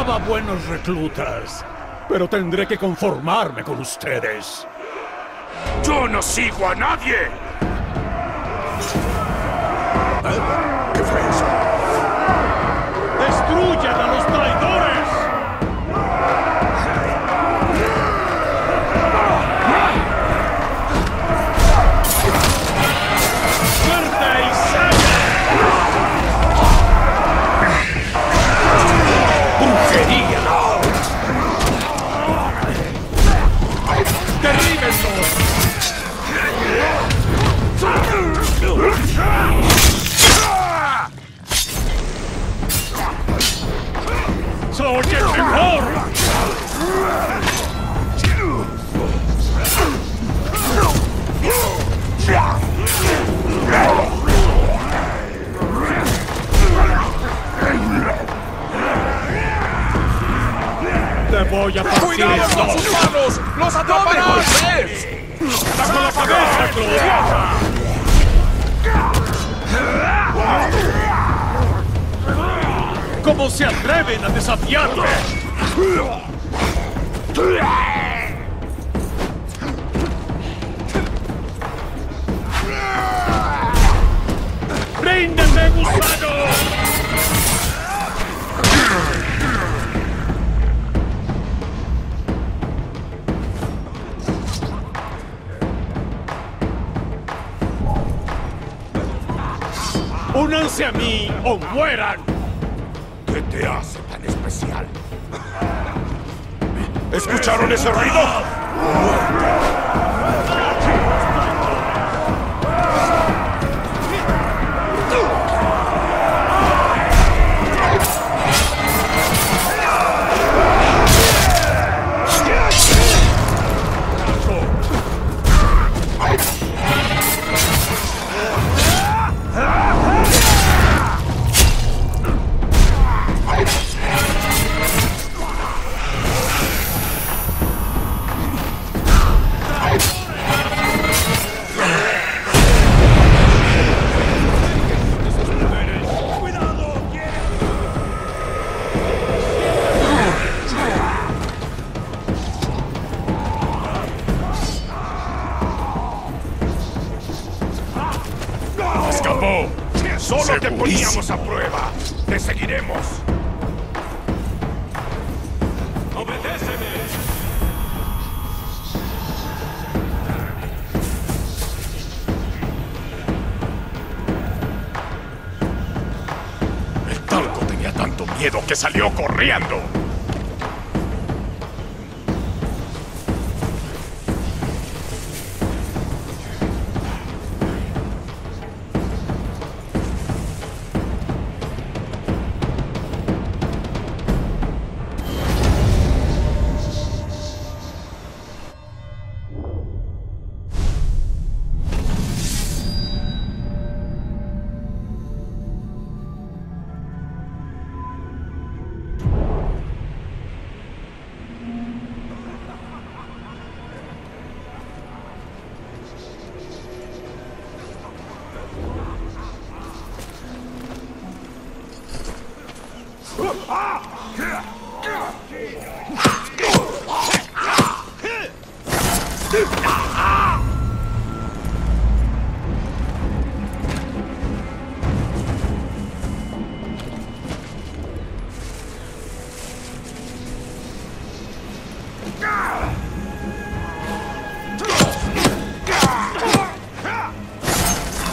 Buscaba buenos reclutas, pero tendré que conformarme con ustedes. ¡Yo no sigo a nadie! ¿Qué fue eso? Voy a partir ¡Cuidado esto! con sus manos! ¡Los atraparán! ¡Bajo la cabeza! ¿Cómo se atreven a desafiarme? ¡Ríndete, gusano! ¡Únanse a mí o mueran! ¿Qué te hace tan especial? ¿Escucharon ese ruido? ¡Solo te poníamos a prueba! ¡Te seguiremos! ¡Obedéceme! El talco tenía tanto miedo que salió corriendo.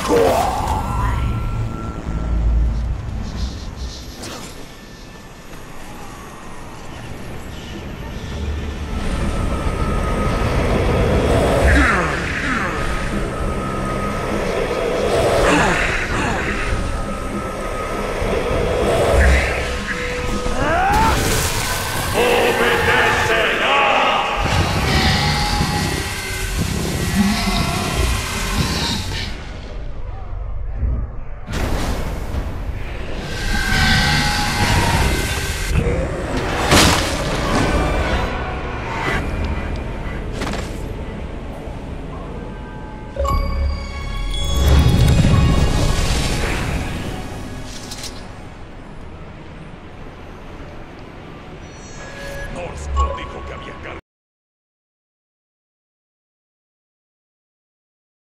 Cool. Dijo que había carga.